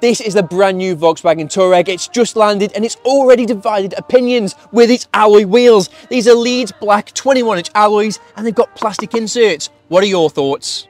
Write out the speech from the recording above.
This is the brand new Volkswagen Touareg. It's just landed and it's already divided opinions with its alloy wheels. These are Leeds black 21 inch alloys and they've got plastic inserts. What are your thoughts?